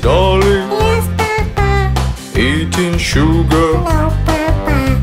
Darling, Yes, Papa. Eating sugar. No, Papa.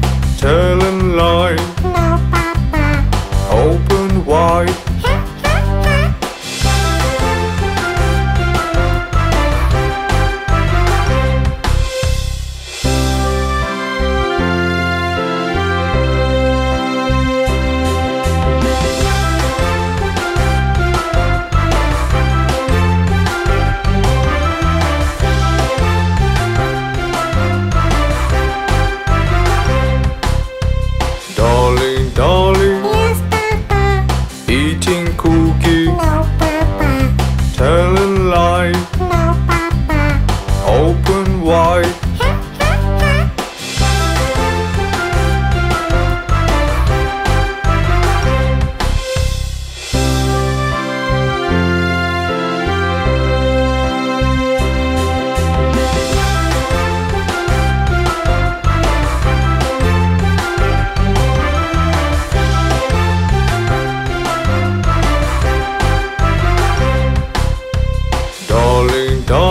falling down.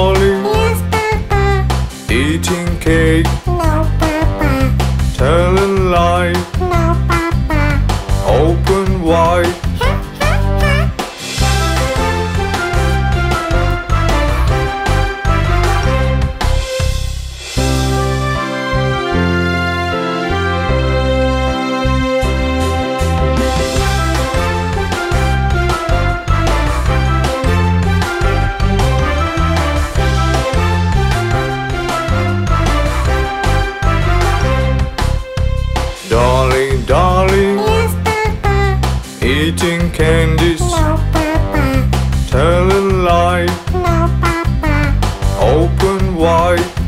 Candies. No, Papa. Tell a lie, No, Papa. open wide.